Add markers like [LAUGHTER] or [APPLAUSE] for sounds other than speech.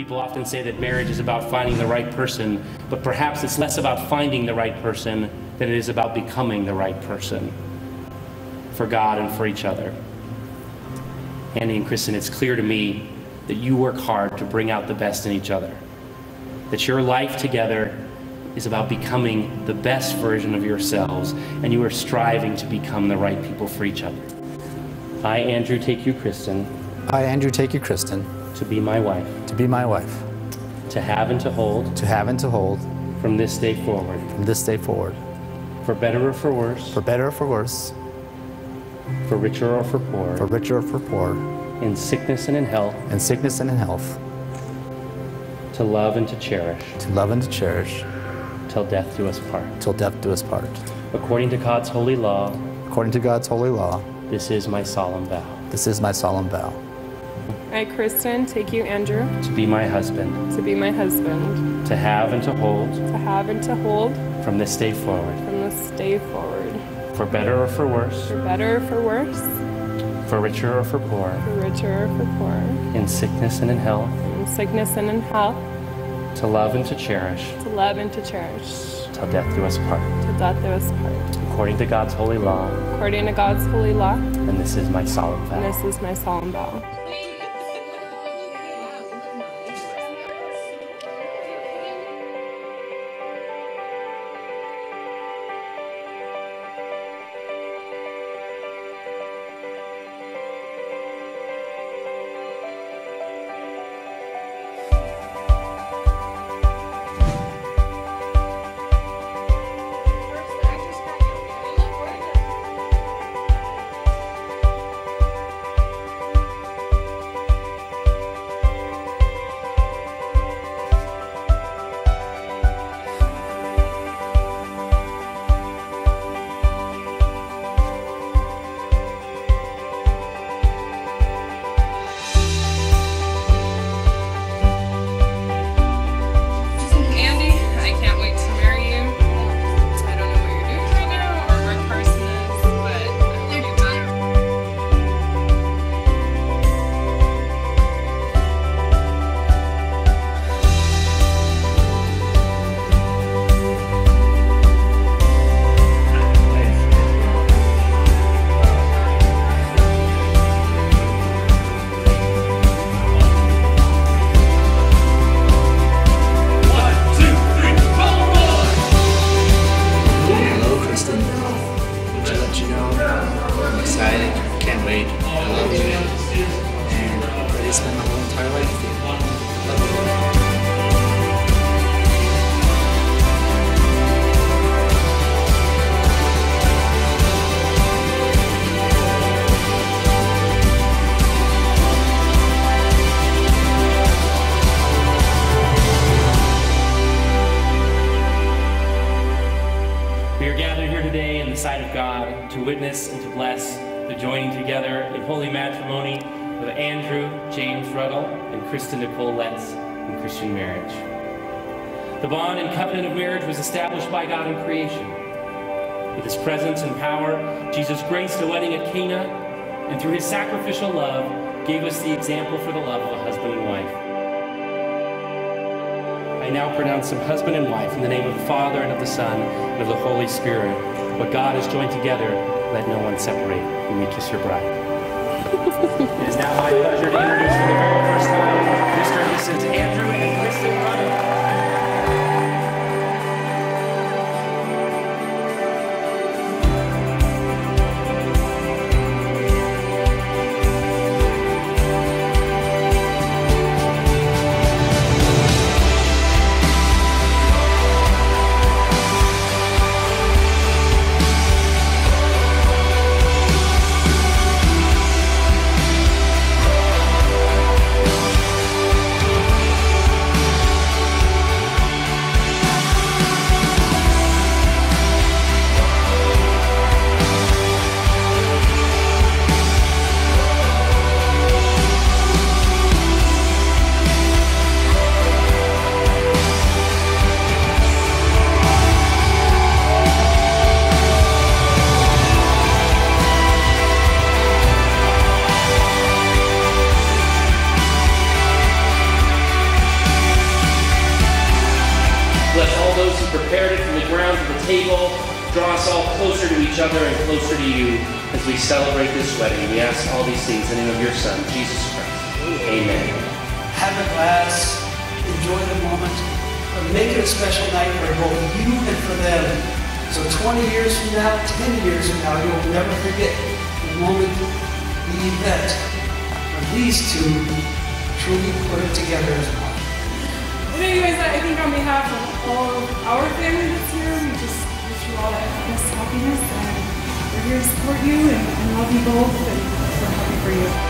People often say that marriage is about finding the right person, but perhaps it's less about finding the right person than it is about becoming the right person for God and for each other. Andy and Krystin, it's clear to me that you work hard to bring out the best in each other. That your life together is about becoming the best version of yourselves, and you are striving to become the right people for each other. I, Andrew, take you, Krystin, I, Andrew, take you, Krystin, to be my wife, to be my wife, to have and to hold. To have and to hold. From this day forward, from this day forward, for better or for worse, for better or for worse, for richer or for poor, for richer or for poor, in sickness and in health, in sickness and in health, to love and to cherish, to love and to cherish, till death do us part. till death do us part. According to God's holy law, According to God's holy law, this is my solemn vow. This is my solemn vow. I, Krystin, take you, Andrew, to be my husband, to be my husband, to have and to hold. To have and to hold. From this day forward, from this day forward, for better or for worse, for better or for worse, for richer or for poor, for richer or for poor, in sickness and in health, in sickness and in health, to love and to cherish, to love and to cherish, till death do us part. till death do us part. According to God's holy law, According to God's holy law, and this is my solemn vow. and this is my solemn vow. Joining together in holy matrimony of Andrew James Ruddell and Krystin Nicole Letts in Christian marriage. The bond and covenant of marriage was established by God in creation. With his presence and power, Jesus graced a wedding at Cana, and through his sacrificial love, gave us the example for the love of a husband and wife. I now pronounce them husband and wife in the name of the Father and of the Son and of the Holy Spirit. What God has joined together, let no one separate. You may kiss your bride. [LAUGHS] it is now my pleasure to introduce prepared it from the ground to the table. Draw us all closer to each other and closer to you as we celebrate this wedding. We ask all these things in the name of your Son, Jesus Christ. Amen. have a glass, enjoy the moment, but make it a special night for both you and for them. So 20 years from now, 10 years from now, you'll never forget the moment, the event, when these two truly put it together as one. But anyways, I think on behalf of all of our family that's here, we just wish you all the best happiness and we're here to support you and, and love you both and we're happy for you.